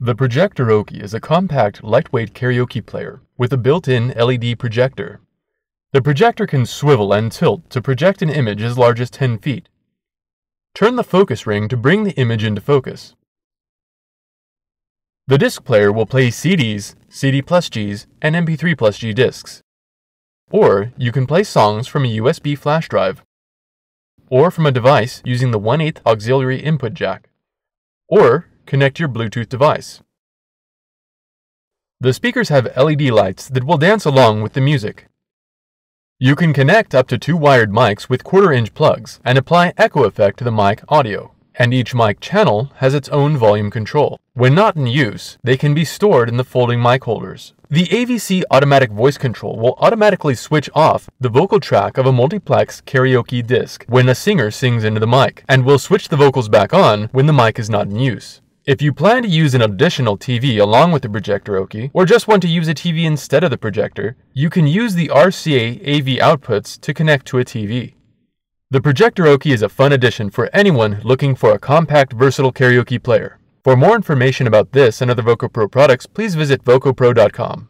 The ProjectorOke is a compact, lightweight karaoke player with a built-in LED projector. The projector can swivel and tilt to project an image as large as 10 feet. Turn the focus ring to bring the image into focus. The disc player will play CDs, CD plus Gs, and MP3 plus G discs. Or you can play songs from a USB flash drive, or from a device using the 1 8 auxiliary input jack, or connect your Bluetooth device. The speakers have LED lights that will dance along with the music. You can connect up to two wired mics with quarter inch plugs and apply echo effect to the mic audio. And each mic channel has its own volume control. When not in use, they can be stored in the folding mic holders. The AVC automatic voice control will automatically switch off the vocal track of a multiplex karaoke disc when a singer sings into the mic, and will switch the vocals back on when the mic is not in use. If you plan to use an additional TV along with the ProjectorOke, or just want to use a TV instead of the projector, you can use the RCA AV outputs to connect to a TV. The ProjectorOke is a fun addition for anyone looking for a compact, versatile karaoke player. For more information about this and other VocoPro products, please visit vocopro.com.